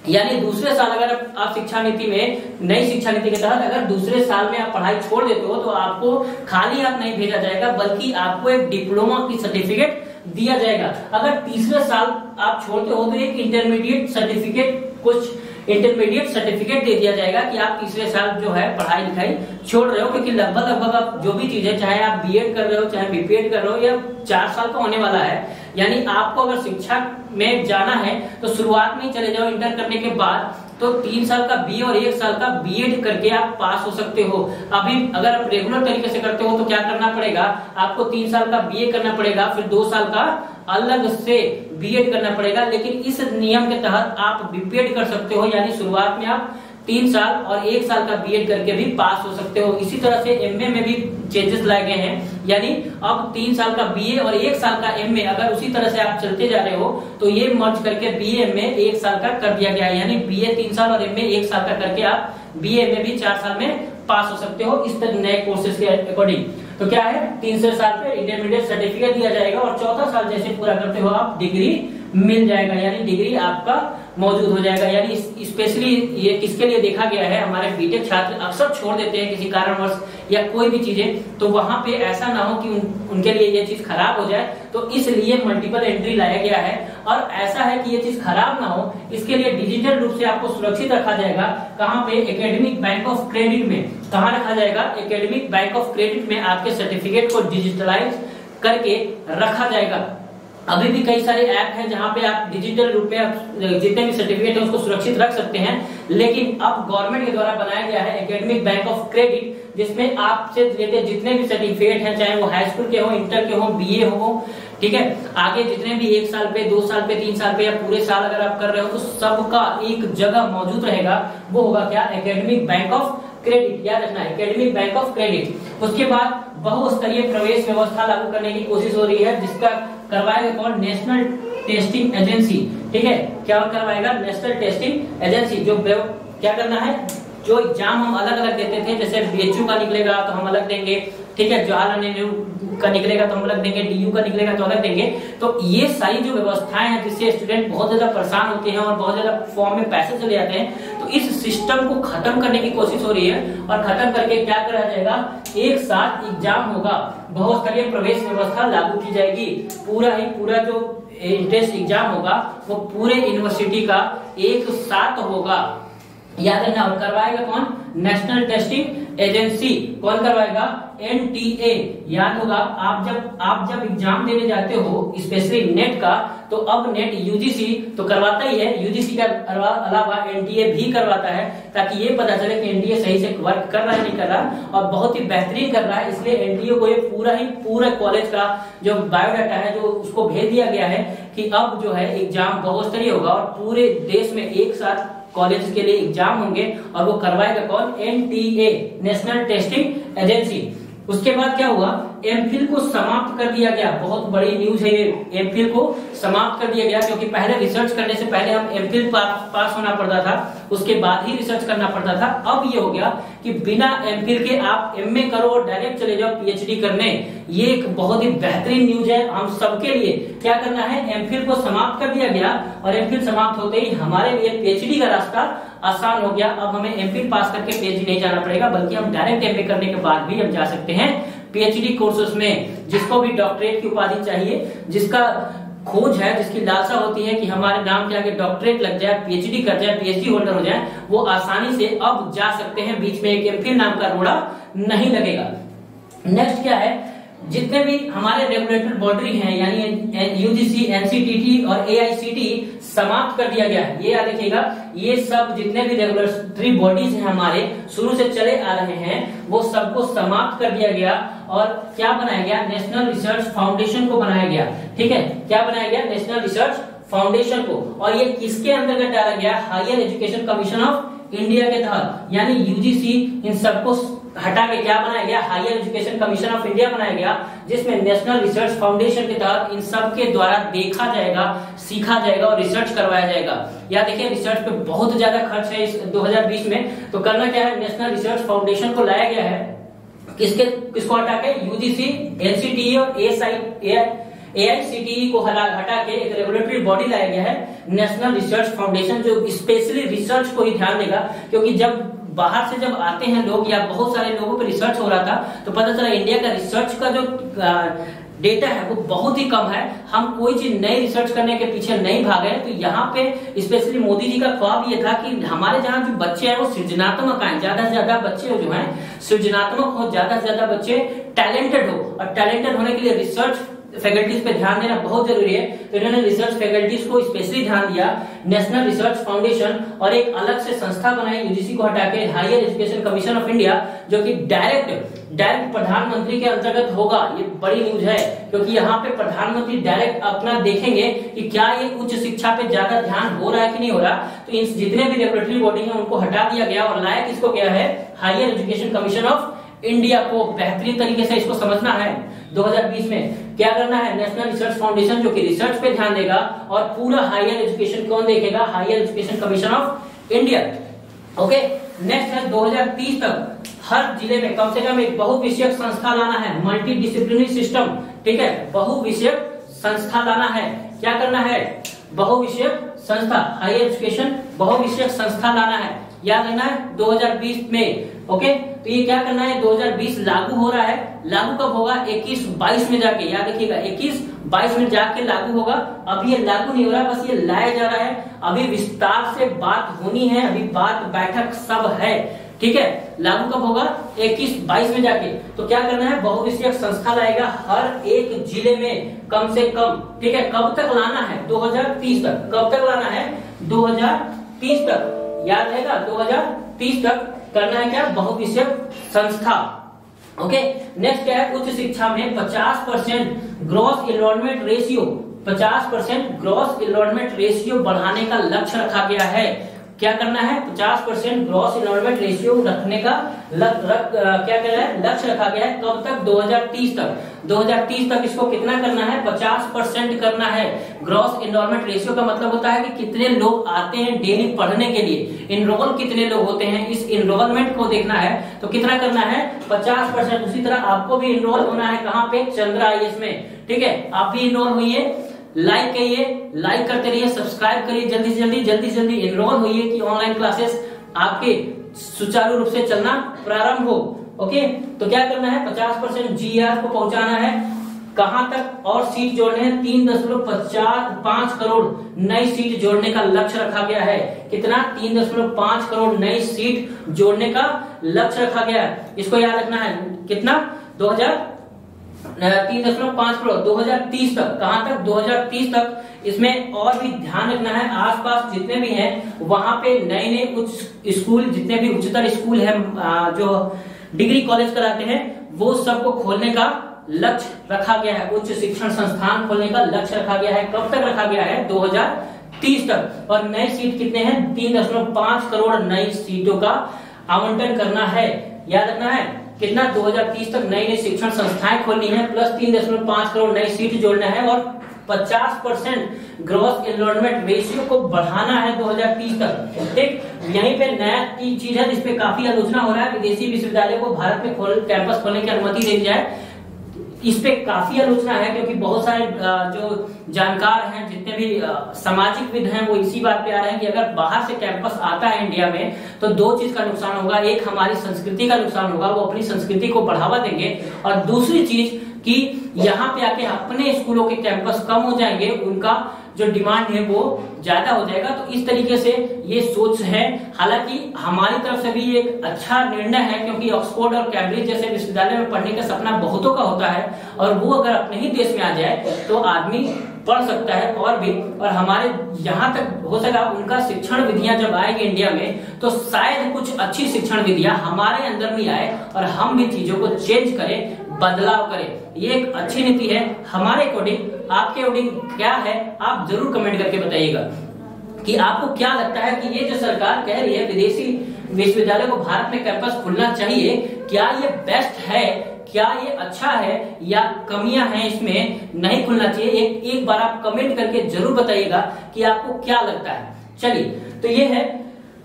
यानी दूसरे साल अगर आप शिक्षा नीति में नई शिक्षा नीति के तहत अगर दूसरे साल में आप पढ़ाई छोड़ देते हो तो आपको खाली हाथ नहीं भेजा जाएगा, बल्कि आपको एक डिप्लोमा की सर्टिफिकेट दिया जाएगा। अगर तीसरे साल आप छोड़ते हो तो एक इंटरमीडिएट सर्टिफिकेट कुछ इंटरमीडिएट सर्टिफिकेट दे दिया जाएगा कि आप तीसरे साल जो है पढ़ाई लिखाई छोड़ रहे हो, क्योंकि लगभग लगभग आप जो भी चीज़ें, चाहे आप बीएड कर रहे हो, चाहे बीपीएड कर रहे हो या चार साल का होने वाला है। यानी आपको अगर शिक्षा में जाना है तो शुरुआत में चले जाओ इंटर करने के बाद तो तीन साल का बी और एक साल का बीएड करके आप पास हो सकते हो। अभी अगर आप रेगुलर तरीके से करते हो तो क्या करना पड़ेगा? आपको तीन साल का बीए करना पड़ेगा, फिर दो साल का अलग से बीएड करना पड़ेगा। लेकिन इस नियम के तहत आप बीपीएड कर सकते हो, यानी शुरुआत में आप तीन साल और एक साल का बीएड करके भी पास हो सकते हो। इसी तरह से एमए में भी चेंजेस लाए गए हैं। यानी अब तीन साल का बीए और एक साल का एमए अगर उसी तरह से आप चलते जा रहे हो तो ये मर्ज करके बीए में एक साल का कर दिया गया है। यानी बीए तीन साल और एमए एक साल का करके आप बीए में भी चार साल में पास हो सकते हो इस तरह नए कोर्सेज के अकॉर्डिंग तो क्या है? तीसरे साल पे इंटरमीडिएट सर्टिफिकेट दिया जाएगा और चौथा साल जैसे पूरा करते हो आप डिग्री मिल जाएगा। यानी डिग्री आपका मौजूद हो जाएगा। यानी स्पेशली ये किसके लिए देखा गया है? हमारे बीटेक छात्र अक्सर छोड़ देते हैं किसी कारणवश या कोई भी चीज़ें। तो वहाँ पे ऐसा ना हो कि उन, उनके लिए ये चीज़ खराब हो जाए। तो इसलिए मल्टीपल एंट्री लाया गया है। और ऐसा है कि ये चीज़ खराब ना हो इसके लिए डिजिटल रूप से आपको सुरक्षित रखा जाएगा। कहाँ पे? एकेडमिक बैंक ऑफ़ क्रेडिट में। कहा रखा जाएगा? एकेडमिक बैंक ऑफ़ क्रेडिट में आपके सर्टिफिकेट को डिजिटलाइज करके रखा जाएगा। अभी भी कई सारे ऐप हैं जहाँ पे आप डिजिटल रूप में जितने भी सर्टिफिकेट है उसको सुरक्षित रख सकते हैं। लेकिन अब गवर्नमेंट के द्वारा बनाया गया है एकेडमिक बैंक ऑफ़ क्रेडिट जिसमें आपसे रिलेटेड जितने भी सर्टिफिकेट हैं, चाहे वो हाई स्कूल के हो इंटर के हो बीए हो, ठीक है? आगे जितने भी एक साल पे, दो साल पे, तीन साल पे या पूरे साल अगर आप कर रहे हो तो सबका एक जगह मौजूद रहेगा, वो होगा क्या? एकेडमिक बैंक ऑफ़ क्रेडिट याद रखना एकेडमिक बैंक ऑफ़ क्रेडिट उसके बाद बहुस्तरीय प्रवेश व्यवस्था लागू करने की कोशिश हो रही है, जिसका करवाएगा कौन? नेशनल टेस्टिंग एजेंसी ठीक है? क्या करवाएगा? नेशनल टेस्टिंग एजेंसी जो क्या करना है? जो एग्ज़ाम हम अलग अलग देते थे, जैसे बीएचयू का निकलेगा तो हम अलग देंगे। ठीक है जवाहरलाल नेहरू का निकलेगा तो हम अलग देंगे, डीयू का निकलेगा तो अलग देंगे। तो ये सारी जो व्यवस्थाएँ हैं, जिससे स्टूडेंट बहुत ज़्यादा परेशान होते हैं और बहुत ज़्यादा फॉर्म में पैसे चले जाते हैं तो इस सिस्टम को खत्म करने की कोशिश हो रही है। और खत्म करके क्या करा जाएगा? एक साथ एग्ज़ाम होगा। बहुत सारी प्रवेश व्यवस्था लागू की जाएगी। पूरा ही पूरा जो एंट्रेंस एग्ज़ाम होगा, वो पूरे यूनिवर्सिटी का एक साथ होगा। याद रखना करवाएगा कौन? नेशनल टेस्टिंग एजेंसी कौन करवाएगा? एनटीए याद होगा, आप जब आप जब एग्ज़ाम देने जाते हो स्पेशली नेट का तो अब नेट यूजीसी तो करवाता ही है। यूजीसी का अलावा एनटीए भी करवाता है, ताकि ये पता चले कि एनटीए सही से वर्क कर रहा है, नहीं कर रहा, और बहुत ही बेहतरीन कर रहा है। इसलिए एनटीए को ये पूरा ही, पूरा कॉलेज का जो बायोडाटा है, जो उसको भेज दिया गया है कि अब जो है एग्ज़ाम बहुत स्तरीय होगा, और पूरे देश में एक साथ कॉलेज के लिए एग्ज़ाम होंगे, और वो करवाएगा कौन? एनटीए नेशनल टेस्टिंग एजेंसी उसके बाद क्या हुआ? एमफिल को समाप्त कर दिया गया। बहुत बड़ी न्यूज़ है ये एमफिल को। समाप्त कर दिया गया क्योंकि पहले रिसर्च करने से पहले हम एमफिल पास, पास होना पड़ता था। उसके बाद ही रिसर्च करना पड़ता था। अब ये हो गया कि बिना एमफिल के आप एमए करो और डायरेक्ट चले जाओ पीएचडी करने। ये एक बहुत ही बेहतरीन न्यूज़ है हम सबके लिए। क्या करना है? एमफिल को समाप्त कर दिया गया और एमफिल समाप्त होते ही हमारे लिए पीएचडी का रास्ता आसान हो गया। अब हमें एमफिल पास करके पीएचडी नहीं जाना पड़ेगा, बल्कि हम डायरेक्ट एमए करने के बाद भी हम जा सकते हैं। पीएचडी कोर्सेज में जिसको भी डॉक्टरेट की उपाधि चाहिए, जिसका खोज है, जिसकी लालसा होती है कि हमारे नाम के आगे डॉक्टरेट लग जाए पीएचडी कर जाए पीएचडी होल्डर हो जाए, वो आसानी से अब जा सकते हैं। बीच में एक एमफिल नाम का रोड़ा नहीं लगेगा। नेक्स्ट क्या है? जितने भी हमारे रेगुलेटरी बॉडी हैं, यानी यूजीसी एनसीटीटी और एआईसीटी समाप्त कर दिया गया है। ये याद रखिएगा, ये सब जितने भी रेगुलेटरी बॉडीज हैं हमारे, शुरू से चले आ रहे हैं, वो सबको समाप्त कर दिया गया और क्या बनाया गया? नेशनल रिसर्च फाउंडेशन को बनाया गया। ठीक है? क्या बनाया गया? नेशनल रिसर्च फाउंडेशन को। और ये किसके अंतर्गत डाला गया? Higher education commission of India के तहत, यानी यूजीसी इन सबको हटा के क्या बनाया गया? Higher education commission of India बनाया गया, जिसमें नेशनल रिसर्च फाउंडेशन के तहत इन सब के द्वारा देखा जाएगा, सीखा जाएगा और रिसर्च करवाया जाएगा। या देखिए रिसर्च पे बहुत ज़्यादा खर्च है इस 2020 में। तो करना क्या है नेशनल रिसर्च फाउंडेशन को लाया गया है। किसके, किसको हटा के? यूजीसी एनसीटी और एएसआई एआईसीटीई को हटा के एक रेगुलेटरी बॉडी लाया गया है नेशनल रिसर्च फाउंडेशन जो स्पेशली रिसर्च को ही ध्यान देगा, क्योंकि जब बाहर से जब आते हैं लोग या बहुत सारे लोगों पर रिसर्च हो रहा था तो पता चला इंडिया का रिसर्च का जो डेटा है वो बहुत ही कम है। हम कोई चीज़ नई रिसर्च करने के पीछे नहीं भागे तो यहाँ पे स्पेशली मोदी जी का ख्वाब ये था कि हमारे जहाँ जो बच्चे हैं वो सृजनात्मक आए, ज़्यादा से ज़्यादा बच्चे जो हैं, सृजनात्मक हो, ज़्यादा से ज़्यादा बच्चे टैलेंटेड हो। और टैलेंटेड होने के लिए रिसर्च फैकल्टीज पे ध्यान देना बहुत ज़रूरी है। तो इन्होंने रिसर्च फैकल्टीज को स्पेशली ध्यान दिया। नेशनल रिसर्च फाउंडेशन और एक अलग से संस्था बनाई यूजीसी को हटा के higher education commission of India जो कि डायरेक्ट डायरेक्ट प्रधानमंत्री के अंतर्गत होगा। ये बड़ी न्यूज़ है, क्योंकि यहाँ पे प्रधानमंत्री डायरेक्ट अपना देखेंगे कि क्या ये उच्च शिक्षा पे ज़्यादा ध्यान हो रहा है कि नहीं हो रहा। तो इन जितने भी रेगुलेटरी बॉडी है, उनको हटा दिया गया और लाया किसको गया है? Higher education commission of India को बेहतरीन तरीके से इसको समझना है। 2020 में। क्या करना है? नेशनल रिसर्च फाउंडेशन जो कि रिसर्च पे ध्यान देगा और पूरा हायर एजुकेशन कौन देखेगा? Higher education commission of India okay next है 2030 तक। हर ज़िले में कम से कम एक बहुविषयक संस्था लाना है। मल्टी डिसिप्लिनरी सिस्टम ठीक है? बहुविषयक संस्था लाना है। क्या करना है? बहुविषयक संस्था। हायर एजुकेशन बहुविषयक संस्था लाना है। याद रखना है? 2020 में ओके तो ये क्या करना है? 2020 लागू हो रहा है। लागू कब होगा? 21 22 में जाके। याद रखिएगा 21 22 में जाके लागू होगा। अभी ये लागू नहीं हो रहा, बस ये लाया जा रहा है। अभी विस्तार से बात होनी है, अभी बात बैठक सब है, ठीक है? लागू कब होगा? 21 22 में जाके। तो क्या करना है? बहुविषयक संस्था लाएगा हर एक ज़िले में, कम से कम, ठीक है? कब तक लाना है? 2030 तक। कब तक लाना है? 2030 तक। याद रहेगा? 2030 तक करना है क्या? बहुविषय संस्था। ओके नेक्स्ट क्या है? उच्च शिक्षा में 50 percent gross enrolment ratio 50 percent gross enrolment ratio बढ़ाने का लक्ष्य रखा गया है। क्या करना है? 50 परसेंट ग्रॉस इनरोलमेंट रेशियो रखने का लक, रक, क्या कह रहा है? लक्ष्य रखा गया है कब तक? 2030 तक। 2030 तक इसको कितना करना है? 50 परसेंट करना है। ग्रॉस इनरोलमेंट रेशियो का मतलब होता है कि कितने लोग आते हैं डेली पढ़ने के लिए। इनरोल कितने लोग होते हैं? इस इनरोलमेंट को देखना है। तो कितना करना है? पचास परसेंट उसी तरह आपको भी इनरोल होना है कहाँ पे? चंद्रा आई में। ठीक है? आप भी इनरोल हुई लाइक करिए लाइक करते रहिए सब्सक्राइब करिए, जल्दी से जल्दी जल्दी से जल्दी एनरोल होइए कि ऑनलाइन क्लासेस आपके सुचारू रूप से चलना प्रारंभ हो। ओके तो क्या करना है? पचास परसेंट जीआर को पहुंचाना है। कहाँ तक? और सीट जोड़ने हैं। तीन दशमलव पचास पाँच करोड़ नई सीट जोड़ने का लक्ष्य रखा गया है। कितना? तीन दशमलव पाँच करोड़ नई सीट जोड़ने का लक्ष्य रखा गया है। इसको याद रखना है। कितना? दो हज़ार तीन दशमलव पाँच करोड़, दो हज़ार तीस तक। कहाँ तक? दो हज़ार तीस तक। इसमें और भी ध्यान रखना है, आसपास जितने भी हैं, वहाँ पे नए नए उच्च स्कूल, जितने भी उच्चतर स्कूल है जो डिग्री कॉलेज कराते हैं, वो सबको खोलने का लक्ष्य रखा गया है। उच्च शिक्षण संस्थान खोलने का लक्ष्य रखा गया है। कब तक रखा गया है? 2030 तक। और नई सीट कितने हैं? तीन दशमलव पाँच करोड़ नई सीटों का आवंटन करना है। याद रखना है कितना? 2030 तक नई नई शिक्षण संस्थाएँ खोलनी है प्लस तीन दशमलव पाँच करोड़ नई सीट जोड़ना है और 50 परसेंट ग्रोथ एनरोलमेंट रेशियो को बढ़ाना है 2030 तक। ठीक? यहीं पे नया चीज़ है जिसपे काफ़ी आलोचना हो रहा है। विदेशी विश्वविद्यालय को भारत में खोल कैंपस खोलने की अनुमति दी जाए। इस पे काफ़ी आलोचना है, क्योंकि बहुत सारे जो जानकार हैं, जितने भी सामाजिक विद हैं, वो इसी बात पे आ रहे हैं कि अगर बाहर से कैंपस आता है इंडिया में तो दो चीज़ का नुकसान होगा। एक, हमारी संस्कृति का नुकसान होगा, वो अपनी संस्कृति को बढ़ावा देंगे। और दूसरी चीज़ कि यहाँ पे आके अपने स्कूलों के कैंपस कम हो जाएँगे, उनका जो डिमांड है वो ज़्यादा हो जाएगा। तो इस तरीके से ये सोच है। हालाँकि हमारी तरफ़ से भी एक अच्छा निर्णय है, क्योंकि ऑक्सफोर्ड और कैम्ब्रिज जैसे विश्वविद्यालय में पढ़ने का सपना बहुतों का होता है, और वो अगर अपने ही देश में आ जाए तो आदमी पढ़ सकता है और भी। और हमारे यहाँ तक हो सका उनका शिक्षण विधियाँ जब आएगी इंडिया में तो शायद कुछ अच्छी शिक्षण विधियाँ हमारे अंदर भी आए और हम भी चीज़ों को चेंज करें। बदलाव करें। ये एक अच्छी नीति है। हमारे अकॉर्डिंग आपके अकॉर्डिंग क्या है, आप ज़रूर कमेंट करके बताइएगा कि आपको क्या लगता है कि ये जो सरकार कह रही है, विदेशी विश्वविद्यालय को भारत में कैंपस खुलना चाहिए, क्या ये बेस्ट है, क्या ये अच्छा है, या कमियाँ हैं इसमें, नहीं खुलना चाहिए? एक एक बार आप कमेंट करके ज़रूर बताइएगा कि आपको क्या लगता है। चलिए तो ये है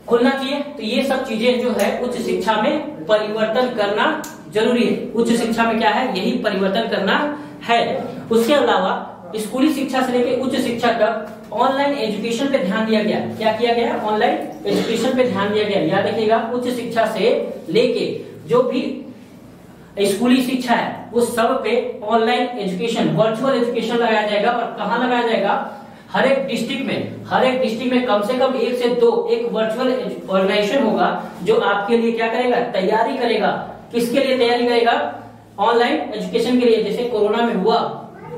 खुलना चाहिए। तो ये सब चीज़ें जो है, उच्च शिक्षा में परिवर्तन करना ज़रूरी है। उच्च शिक्षा में क्या है? यही परिवर्तन करना है। उसके अलावा, स्कूली शिक्षा से लेकर उच्च शिक्षा तक ऑनलाइन एजुकेशन पे ध्यान दिया गया। क्या किया गया? ऑनलाइन एजुकेशन पे ध्यान दिया गया। याद रखिएगा, उच्च शिक्षा से लेके जो भी स्कूली शिक्षा है उस सब पे ऑनलाइन एजुकेशन, वर्चुअल एजुकेशन लगाया जाएगा। और कहा लगाया जाएगा? हर एक डिस्ट्रिक्ट में, हर एक डिस्ट्रिक्ट में कम से कम एक से दो, एक वर्चुअल ऑर्गेनाइजेशन होगा जो आपके लिए क्या करेगा? तैयारी करेगा। किसके लिए तैयारी करेगा? ऑनलाइन एजुकेशन के लिए। जैसे कोरोना में हुआ,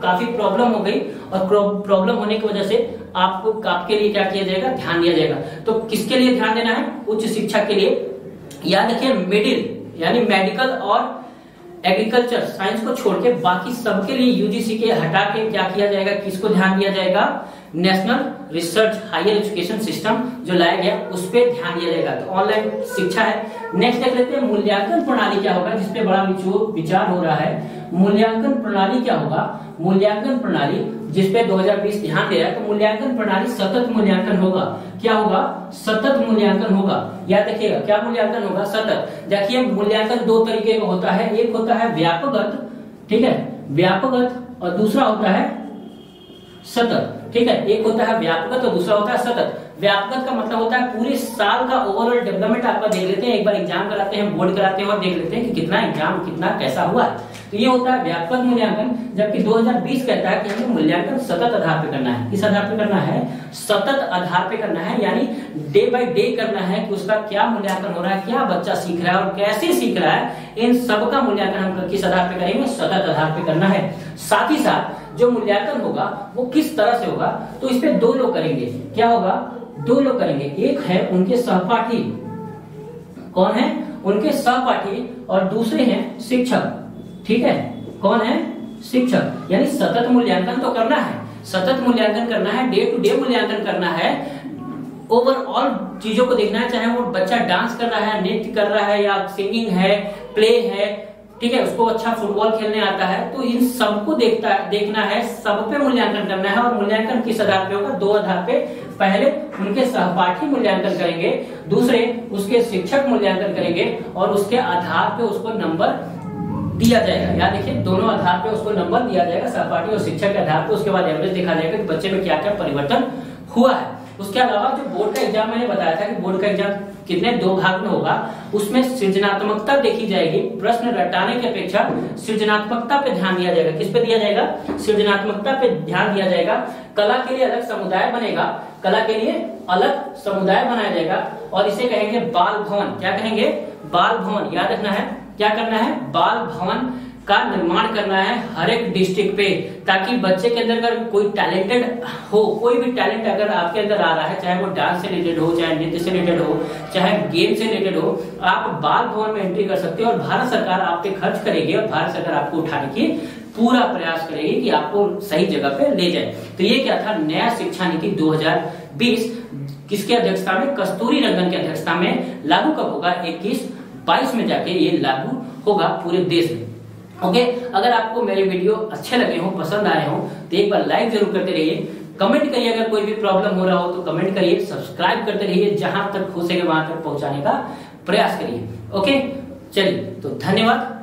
काफ़ी प्रॉब्लम हो गई और प्रॉब्लम होने की वजह से आपको, आपके लिए क्या किया जाएगा? ध्यान दिया जाएगा। तो किसके लिए ध्यान देना है? उच्च शिक्षा के लिए। याद रखिए मिडिल यानी मेडिकल और एग्रीकल्चर साइंस को छोड़ के बाकी सबके लिए यूजीसी के हटा के क्या किया जाएगा? किसको ध्यान दिया जाएगा? National research higher education system जो लाया गया, उस पर ध्यान दिया जाएगा। तो ऑनलाइन शिक्षा है। नेक्स्ट देख लेते हैं मूल्यांकन प्रणाली क्या होगा जिसपे बड़ा विचार हो रहा है। मूल्यांकन प्रणाली क्या होगा? मूल्यांकन प्रणाली जिसपे 2020 ध्यान दे रहा है तो मूल्यांकन प्रणाली सतत मूल्यांकन होगा। क्या होगा? सतत मूल्यांकन होगा। या देखिएगा क्या मूल्यांकन होगा? सतत। देखिए, मूल्यांकन दो तरीके का होता है। एक होता है व्यापक ठीक है? व्यापक और दूसरा होता है सतत। ठीक है, एक होता है व्यापक और दूसरा होता है सतत। व्यापक का मतलब होता है पूरे साल का ओवरऑल डेवलपमेंट आपका देख लेते हैं, एक बार एग्ज़ाम कराते हैं बोर्ड कराते हैं और देख लेते हैं कि कितना एग्ज़ाम कितना कैसा हुआ। तो ये होता है व्यापक मूल्यांकन, जबकि 2020 कहता है कि हमें मूल्यांकन सतत आधार पे करना है। किस आधार पे करना है? सतत आधार पे करना है, यानी डे बाय डे करना है कि उसका क्या मूल्यांकन हो रहा है, क्या बच्चा सीख रहा है और कैसे सीख रहा है। इन सबका मूल्यांकन हम किस आधार पे करेंगे? सतत आधार पे करना है। साथ ही साथ जो मूल्यांकन होगा, वो किस तरह से होगा तो इस पे दो लोग करेंगे। क्या होगा? दो लोग करेंगे। एक है उनके सहपाठी। कौन है? उनके सहपाठी और दूसरे हैं शिक्षक। ठीक है? कौन है? शिक्षक। यानी सतत मूल्यांकन तो करना है। सतत मूल्यांकन करना है, डे टू डे मूल्यांकन करना है। ओवरऑल चीज़ों को देखना है, चाहे वो बच्चा डांस कर रहा है, नृत्य कर रहा है, या सिंगिंग है, प्ले है ठीक है, उसको अच्छा फुटबॉल खेलने आता है तो इन सबको देखता देखना है, सब पे मूल्यांकन करना है और मूल्यांकन किस आधार पे होगा? दो आधार पे पहले उनके सहपाठी मूल्यांकन करेंगे, दूसरे उसके शिक्षक मूल्यांकन करेंगे और उसके आधार पे उसको नंबर दिया जाएगा। या देखिए दोनों आधार पे उसको नंबर दिया जाएगा, सहपाठी और शिक्षक के आधार पे, उसके बाद एवरेज देखा जाएगा कि बच्चे में क्या क्या परिवर्तन हुआ है। उसके अलावा जो बोर्ड का एग्ज़ाम मैंने बताया था कि बोर्ड का एग्ज़ाम कितने दो भाग में होगा, उसमें सृजनात्मकता देखी जाएगी, प्रश्न रटाने की अपेक्षा सृजनात्मकता पे ध्यान दिया जाएगा। किस पे दिया जाएगा? सृजनात्मकता पे ध्यान दिया जाएगा। कला के लिए अलग समुदाय बनेगा, कला के लिए अलग समुदाय बनाया जाएगा, और इसे कहेंगे बाल भवन क्या कहेंगे? बाल भवन याद रखना है। क्या करना है? बाल भवन का निर्माण करना है हर एक डिस्ट्रिक्ट पे, ताकि बच्चे के अंदर अगर कोई टैलेंटेड हो, कोई भी टैलेंट अगर आपके अंदर आ रहा है, चाहे वो डांस से रिलेटेड हो, चाहे नृत्य से रिलेटेड हो, चाहे गेम से रिलेटेड हो, आप बाल भवन में एंट्री कर सकते हो और भारत सरकार आप पे खर्च करेगी और भारत सरकार आपको उठाने की पूरा प्रयास करेगी कि आपको सही जगह पे ले जाए। तो ये क्या था? नया शिक्षा नीति 2020 किसके अध्यक्षता में? कस्तूरी रंगन की अध्यक्षता में लागू कब होगा? इक्कीस बाईस में जाके ये लागू होगा पूरे देश में। ओके अगर आपको मेरे वीडियो अच्छे लगे हो, पसंद आए हो तो एक बार लाइक ज़रूर करते रहिए। कमेंट करिए अगर कोई भी प्रॉब्लम हो रहा हो तो कमेंट करिए सब्सक्राइब करते रहिए, जहाँ तक हो सके वहाँ तक पहुँचाने का प्रयास करिए। ओके चलिए तो धन्यवाद।